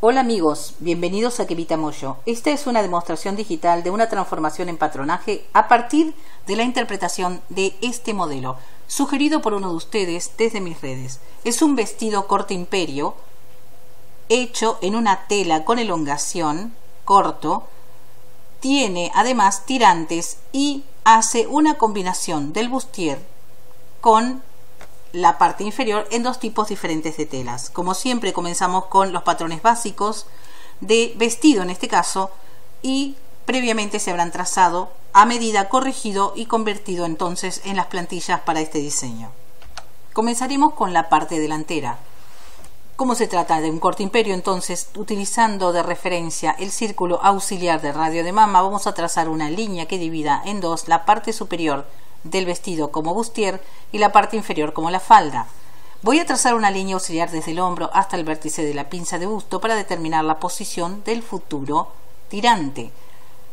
Hola amigos, bienvenidos a Kevita Moyo. Esta es una demostración digital de una transformación en patronaje a partir de la interpretación de este modelo, sugerido por uno de ustedes desde mis redes. Es un vestido corte imperio, hecho en una tela con elongación, corto, tiene además tirantes y hace una combinación del bustier con la parte inferior en dos tipos diferentes de telas. Como siempre comenzamos con los patrones básicos de vestido en este caso y previamente se habrán trazado a medida corregido y convertido entonces en las plantillas para este diseño. Comenzaremos con la parte delantera. Como se trata de un corte imperio, entonces, utilizando de referencia el círculo auxiliar de radio de mama, vamos a trazar una línea que divida en dos la parte superior del vestido como bustier y la parte inferior como la falda. Voy a trazar una línea auxiliar desde el hombro hasta el vértice de la pinza de busto para determinar la posición del futuro tirante.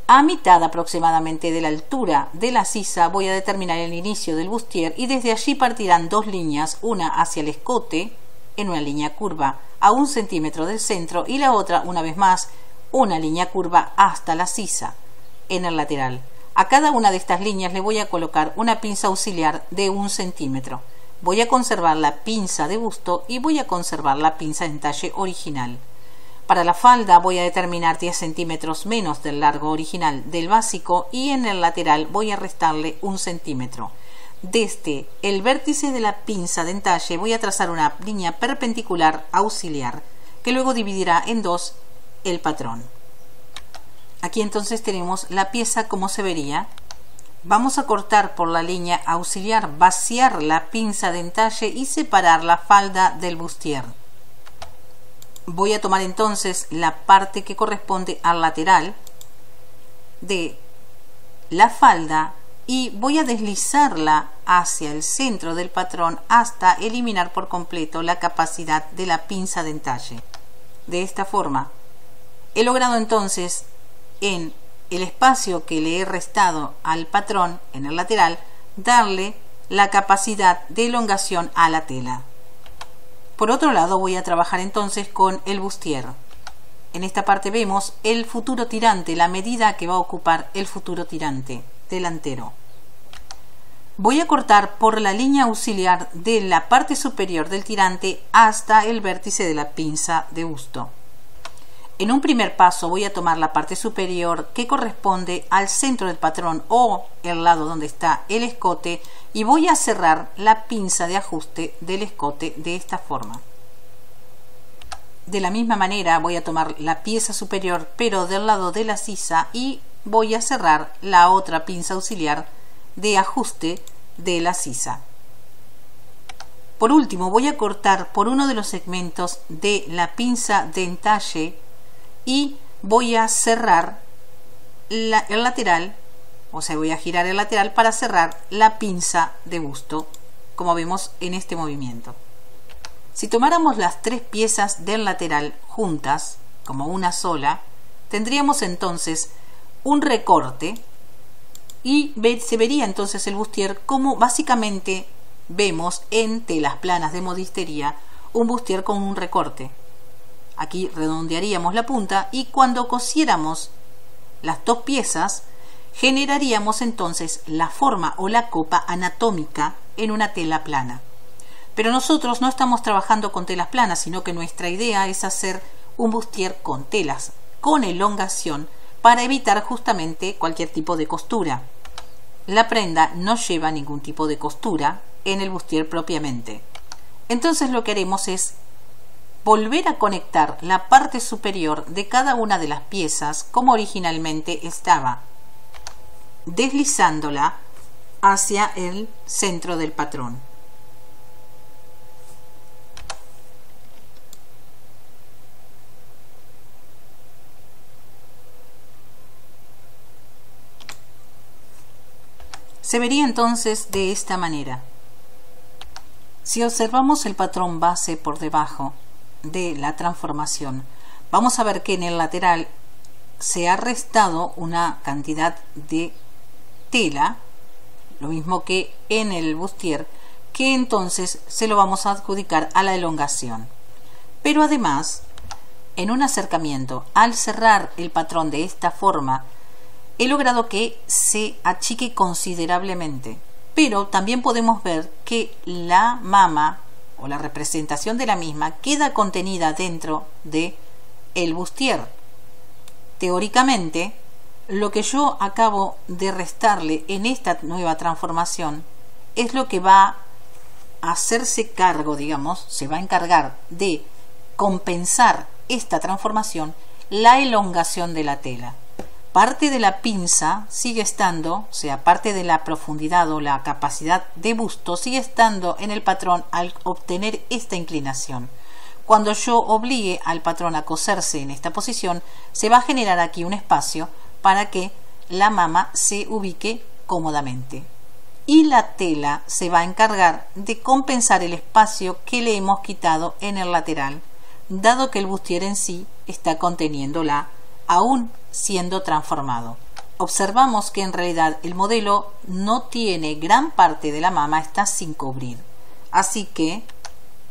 A mitad aproximadamente de la altura de la sisa voy a determinar el inicio del bustier y desde allí partirán dos líneas, una hacia el escote en una línea curva a un centímetro del centro y la otra, una vez más, una línea curva hasta la sisa en el lateral. A cada una de estas líneas le voy a colocar una pinza auxiliar de un centímetro. Voy a conservar la pinza de busto y voy a conservar la pinza en talle original. Para la falda voy a determinar 10 centímetros menos del largo original del básico y en el lateral voy a restarle un centímetro. Desde el vértice de la pinza de entalle voy a trazar una línea perpendicular auxiliar que luego dividirá en dos el patrón. Aquí entonces tenemos la pieza como se vería. Vamos a cortar por la línea auxiliar, vaciar la pinza de entalle y separar la falda del bustier. Voy a tomar entonces la parte que corresponde al lateral de la falda y voy a deslizarla hacia el centro del patrón hasta eliminar por completo la capacidad de la pinza de entalle. De esta forma, he logrado entonces en el espacio que le he restado al patrón en el lateral, darle la capacidad de elongación a la tela. Por otro lado voy a trabajar entonces con el bustier. En esta parte vemos el futuro tirante, la medida que va a ocupar el futuro tirante delantero. Voy a cortar por la línea auxiliar de la parte superior del tirante hasta el vértice de la pinza de busto. En un primer paso voy a tomar la parte superior que corresponde al centro del patrón o el lado donde está el escote y voy a cerrar la pinza de ajuste del escote de esta forma. De la misma manera voy a tomar la pieza superior pero del lado de la sisa y voy a cerrar la otra pinza auxiliar de ajuste de la sisa. Por último voy a cortar por uno de los segmentos de la pinza de entalle y voy a cerrar el lateral, o sea, voy a girar el lateral para cerrar la pinza de busto, como vemos en este movimiento. Si tomáramos las tres piezas del lateral juntas, como una sola, tendríamos entonces un recorte y se vería entonces el bustier como básicamente vemos en telas planas de modistería un bustier con un recorte. Aquí redondearíamos la punta y cuando cosiéramos las dos piezas, generaríamos entonces la forma o la copa anatómica en una tela plana. Pero nosotros no estamos trabajando con telas planas, sino que nuestra idea es hacer un bustier con telas, con elongación, para evitar justamente cualquier tipo de costura. La prenda no lleva ningún tipo de costura en el bustier propiamente. Entonces lo que haremos es volver a conectar la parte superior de cada una de las piezas como originalmente estaba, deslizándola hacia el centro del patrón. Se vería entonces de esta manera. Si observamos el patrón base por debajo, de la transformación. Vamos a ver que en el lateral se ha restado una cantidad de tela, lo mismo que en el bustier, que entonces se lo vamos a adjudicar a la elongación. Pero además en un acercamiento, al cerrar el patrón de esta forma, he logrado que se achique considerablemente. Pero también podemos ver que la mama o la representación de la misma queda contenida dentro de el bustier. Teóricamente, lo que yo acabo de restarle en esta nueva transformación es lo que va a hacerse cargo, digamos, se va a encargar de compensar esta transformación la elongación de la tela parte de la pinza sigue estando, o sea, parte de la profundidad o la capacidad de busto sigue estando en el patrón al obtener esta inclinación. Cuando yo obligue al patrón a coserse en esta posición, se va a generar aquí un espacio para que la mama se ubique cómodamente. Y la tela se va a encargar de compensar el espacio que le hemos quitado en el lateral, dado que el bustier en sí está conteniéndola aún siendo transformado. Observamos que en realidad el modelo no tiene gran parte de la mama, está sin cubrir. Así que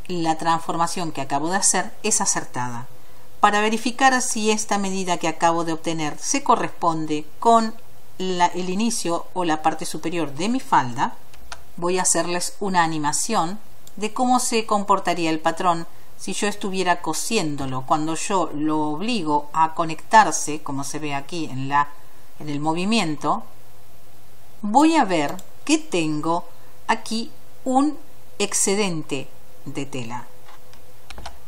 la transformación que acabo de hacer es acertada. Para verificar si esta medida que acabo de obtener se corresponde con el inicio o la parte superior de mi falda, voy a hacerles una animación de cómo se comportaría el patrón si yo estuviera cosiéndolo, cuando yo lo obligo a conectarse, como se ve aquí en, la, en el movimiento, voy a ver que tengo aquí un excedente de tela.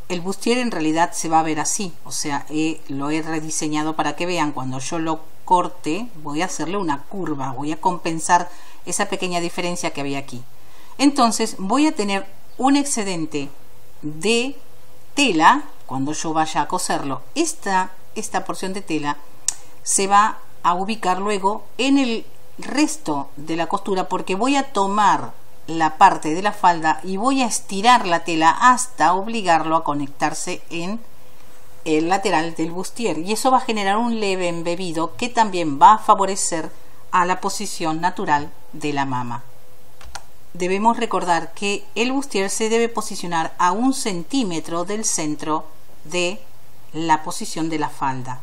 El bustier en realidad se va a ver así, o sea, lo he rediseñado para que vean cuando yo lo corte, voy a hacerle una curva, voy a compensar esa pequeña diferencia que había aquí. Entonces voy a tener un excedente de tela, cuando yo vaya a coserlo, esta, esta porción de tela se va a ubicar luego en el resto de la costura porque voy a tomar la parte de la falda y voy a estirar la tela hasta obligarlo a conectarse en el lateral del bustier. Y eso va a generar un leve embebido que también va a favorecer a la posición natural de la mama debemos recordar que el bustier se debe posicionar a un centímetro del centro de la posición de la falda.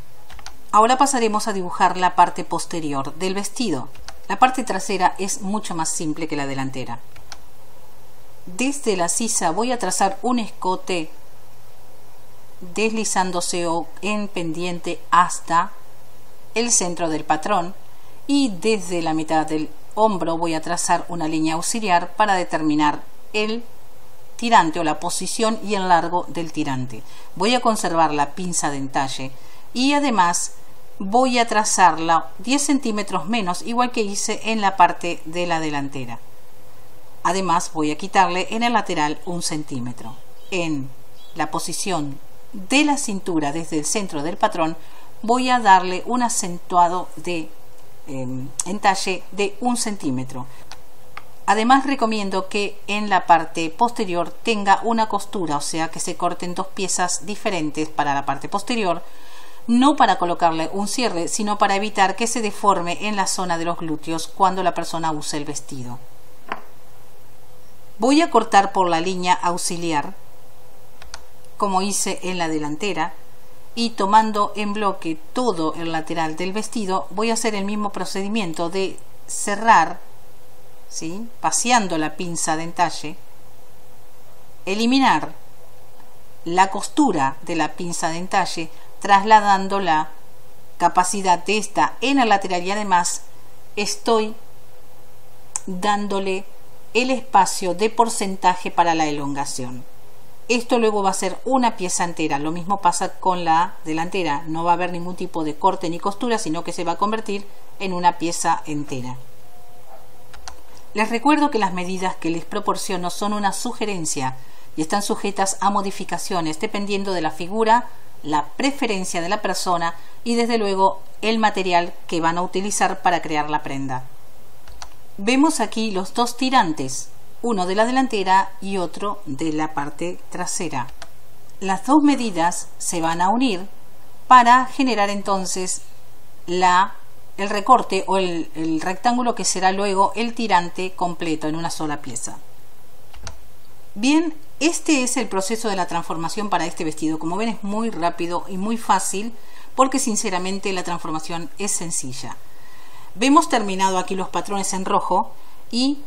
Ahora pasaremos a dibujar la parte posterior del vestido. La parte trasera es mucho más simple que la delantera. Desde la sisa voy a trazar un escote deslizándose en pendiente hasta el centro del patrón y desde la mitad del hombro voy a trazar una línea auxiliar para determinar el tirante o la posición y el largo del tirante. Voy a conservar la pinza de entalle y además voy a trazarla 10 centímetros menos, igual que hice en la parte de la delantera. Además voy a quitarle en el lateral un centímetro. En la posición de la cintura desde el centro del patrón voy a darle un acentuado de en talle de un centímetro. Además recomiendo que en la parte posterior tenga una costura, o sea que se corten dos piezas diferentes para la parte posterior, no para colocarle un cierre, sino para evitar que se deforme en la zona de los glúteos cuando la persona use el vestido. Voy a cortar por la línea auxiliar, como hice en la delantera, y tomando en bloque todo el lateral del vestido voy a hacer el mismo procedimiento de cerrar ¿sí? paseando la pinza de entalle eliminar la costura de la pinza de entalle trasladando la capacidad de esta en el lateral y además estoy dándole el espacio de porcentaje para la elongación esto luego va a ser una pieza entera. Lo mismo pasa con la delantera. No va a haber ningún tipo de corte ni costura, sino que se va a convertir en una pieza entera. Les recuerdo que las medidas que les proporciono son una sugerencia y están sujetas a modificaciones dependiendo de la figura, la preferencia de la persona y desde luego el material que van a utilizar para crear la prenda. Vemos aquí los dos tirantes uno de la delantera y otro de la parte trasera. Las dos medidas se van a unir para generar entonces la, el recorte o el, el rectángulo que será luego el tirante completo en una sola pieza. Bien, este es el proceso de la transformación para este vestido. Como ven es muy rápido y muy fácil porque sinceramente la transformación es sencilla. Vemos terminado aquí los patrones en rojo y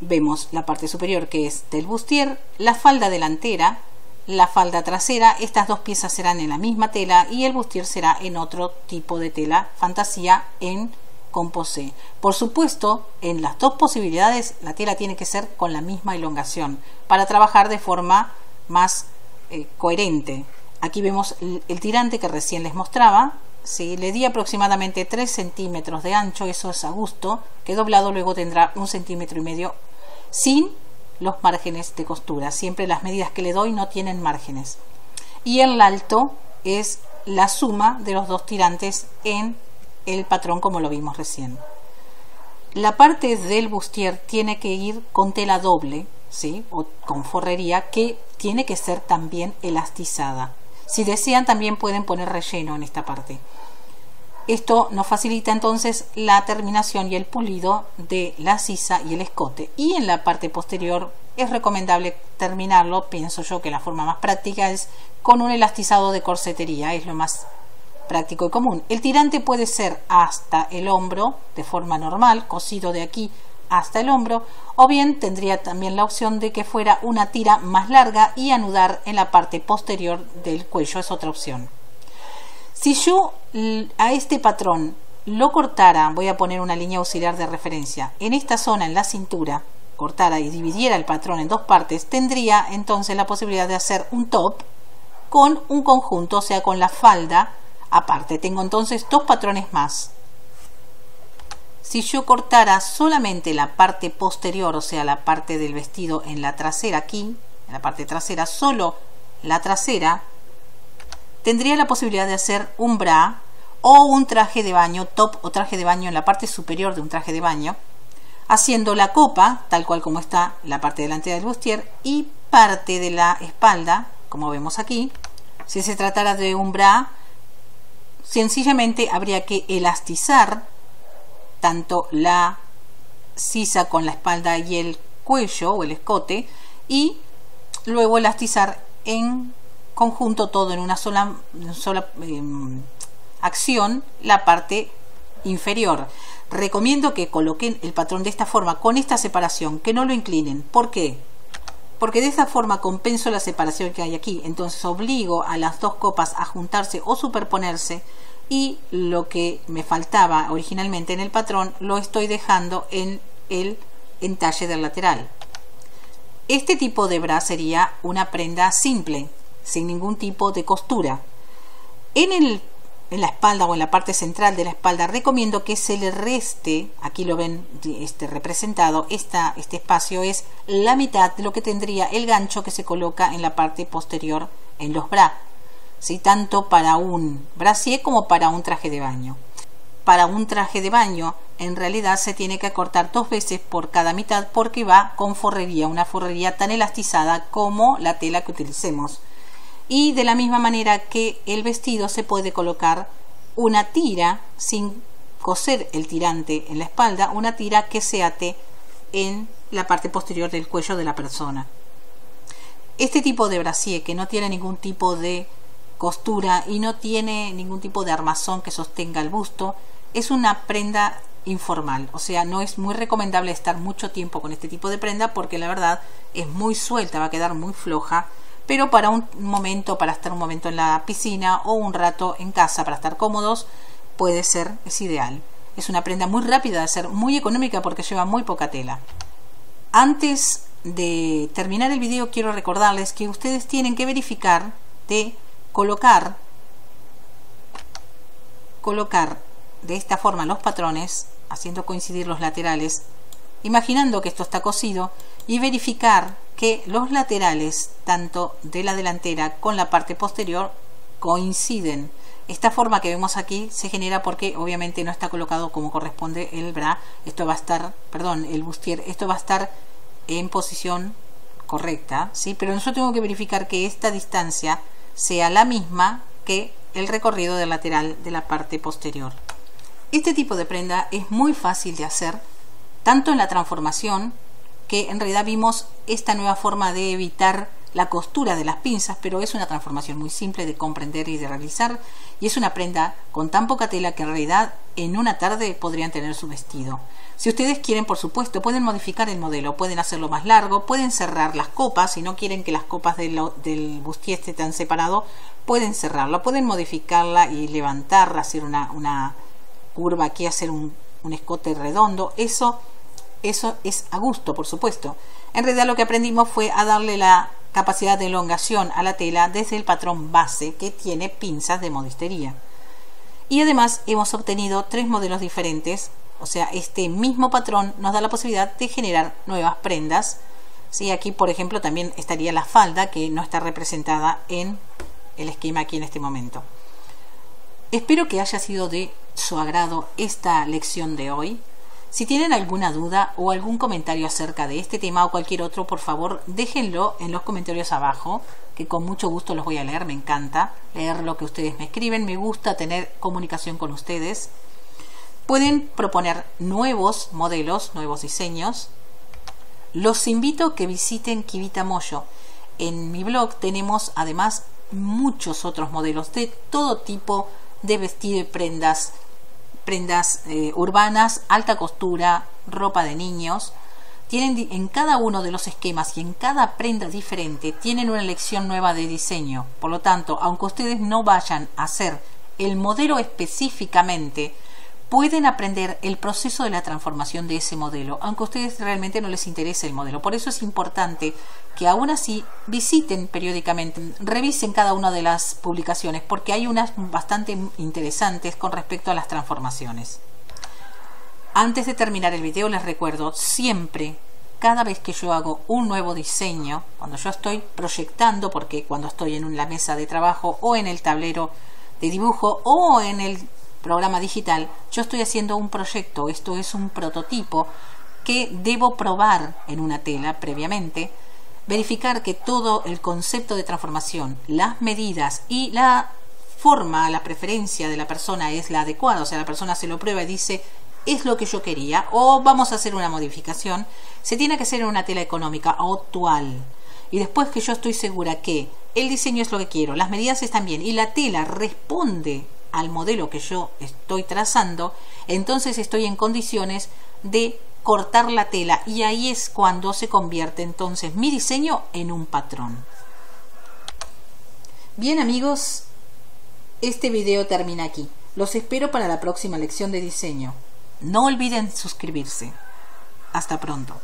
vemos la parte superior que es del bustier, la falda delantera, la falda trasera, estas dos piezas serán en la misma tela y el bustier será en otro tipo de tela, fantasía en composé. Por supuesto, en las dos posibilidades la tela tiene que ser con la misma elongación para trabajar de forma más eh, coherente. Aquí vemos el, tirante que recién les mostraba. Si le di aproximadamente 3 centímetros de ancho, eso es a gusto, que doblado luego tendrá un centímetro y medio sin los márgenes de costura. Siempre las medidas que le doy no tienen márgenes. Y el alto es la suma de los dos tirantes en el patrón como lo vimos recién. La parte del bustier tiene que ir con tela doble, ¿sí? o con forrería, que tiene que ser también elastizada. Si desean también pueden poner relleno en esta parte. Esto nos facilita entonces la terminación y el pulido de la sisa y el escote. Y en la parte posterior es recomendable terminarlo, pienso yo que la forma más práctica es con un elastizado de corsetería, es lo más práctico y común. El tirante puede ser hasta el hombro de forma normal, cosido de aquí hasta el hombro, o bien tendría también la opción de que fuera una tira más larga y anudar en la parte posterior del cuello, es otra opción. Si yo a este patrón lo cortara, voy a poner una línea auxiliar de referencia, en esta zona, en la cintura, cortara y dividiera el patrón en dos partes, tendría entonces la posibilidad de hacer un top con un conjunto, o sea, con la falda aparte. Tengo entonces dos patrones más. Si yo cortara solamente la parte posterior, o sea, la parte del vestido en la trasera aquí, en la parte trasera, solo la trasera, tendría la posibilidad de hacer un bra o un traje de baño, top o traje de baño en la parte superior de un traje de baño, haciendo la copa, tal cual como está la parte delantera del bustier, y parte de la espalda, como vemos aquí. Si se tratara de un bra, sencillamente habría que elastizar tanto la sisa con la espalda y el cuello o el escote y luego elastizar en conjunto todo en una sola, sola em, acción la parte inferior. Recomiendo que coloquen el patrón de esta forma, con esta separación, que no lo inclinen. ¿Por qué? Porque de esta forma compenso la separación que hay aquí. Entonces obligo a las dos copas a juntarse o superponerse y lo que me faltaba originalmente en el patrón lo estoy dejando en el entalle del lateral. Este tipo de bra sería una prenda simple, sin ningún tipo de costura. En, el, en la espalda o en la parte central de la espalda recomiendo que se le reste, aquí lo ven este, representado, esta, este espacio es la mitad de lo que tendría el gancho que se coloca en la parte posterior en los bra, ¿sí? tanto para un brasier como para un traje de baño. Para un traje de baño en realidad se tiene que acortar dos veces por cada mitad porque va con forrería, una forrería tan elastizada como la tela que utilicemos y de la misma manera que el vestido se puede colocar una tira sin coser el tirante en la espalda, una tira que se ate en la parte posterior del cuello de la persona. Este tipo de brasier que no tiene ningún tipo de costura y no tiene ningún tipo de armazón que sostenga el busto, es una prenda informal, o sea, no es muy recomendable estar mucho tiempo con este tipo de prenda porque la verdad es muy suelta, va a quedar muy floja pero para un momento, para estar un momento en la piscina o un rato en casa para estar cómodos, puede ser, es ideal. Es una prenda muy rápida de hacer, muy económica porque lleva muy poca tela. Antes de terminar el video quiero recordarles que ustedes tienen que verificar de colocar colocar de esta forma los patrones haciendo coincidir los laterales imaginando que esto está cosido y verificar que los laterales, tanto de la delantera con la parte posterior, coinciden. Esta forma que vemos aquí se genera porque obviamente no está colocado como corresponde el bra. Esto va a estar, perdón, el bustier, esto va a estar en posición correcta, ¿sí? Pero nosotros tengo que verificar que esta distancia sea la misma que el recorrido del lateral de la parte posterior. Este tipo de prenda es muy fácil de hacer, tanto en la transformación que en realidad vimos esta nueva forma de evitar la costura de las pinzas, pero es una transformación muy simple de comprender y de realizar y es una prenda con tan poca tela que en realidad en una tarde podrían tener su vestido. Si ustedes quieren, por supuesto, pueden modificar el modelo, pueden hacerlo más largo, pueden cerrar las copas, si no quieren que las copas del, bustier estén separados, pueden cerrarlo, pueden modificarla y levantarla, hacer una, una curva aquí, hacer un, un escote redondo, eso, eso es a gusto, por supuesto. En realidad lo que aprendimos fue a darle la capacidad de elongación a la tela desde el patrón base que tiene pinzas de modistería. Y además hemos obtenido tres modelos diferentes, o sea, este mismo patrón nos da la posibilidad de generar nuevas prendas. ¿sí? Aquí, por ejemplo, también estaría la falda que no está representada en el esquema aquí en este momento. Espero que haya sido de su agrado esta lección de hoy. Si tienen alguna duda o algún comentario acerca de este tema o cualquier otro, por favor, déjenlo en los comentarios abajo, que con mucho gusto los voy a leer. Me encanta leer lo que ustedes me escriben. Me gusta tener comunicación con ustedes. Pueden proponer nuevos modelos, nuevos diseños. Los invito a que visiten Kibita Moyo. En mi blog tenemos además muchos otros modelos de todo tipo de vestido y prendas prendas eh, urbanas, alta costura, ropa de niños. Tienen en cada uno de los esquemas y en cada prenda diferente tienen una lección nueva de diseño. Por lo tanto, aunque ustedes no vayan a hacer el modelo específicamente, pueden aprender el proceso de la transformación de ese modelo, aunque a ustedes realmente no les interese el modelo. Por eso es importante que aún así visiten periódicamente, revisen cada una de las publicaciones, porque hay unas bastante interesantes con respecto a las transformaciones. Antes de terminar el video les recuerdo siempre, cada vez que yo hago un nuevo diseño, cuando yo estoy proyectando, porque cuando estoy en la mesa de trabajo o en el tablero de dibujo o en el programa digital, yo estoy haciendo un proyecto, esto es un prototipo que debo probar en una tela previamente, verificar que todo el concepto de transformación, las medidas y la forma, la preferencia de la persona es la adecuada, o sea, la persona se lo prueba y dice es lo que yo quería o vamos a hacer una modificación, se tiene que hacer en una tela económica actual. Y después que yo estoy segura que el diseño es lo que quiero, las medidas están bien y la tela responde al modelo que yo estoy trazando, entonces estoy en condiciones de cortar la tela y ahí es cuando se convierte entonces mi diseño en un patrón. Bien amigos, este video termina aquí. Los espero para la próxima lección de diseño. No olviden suscribirse. Hasta pronto.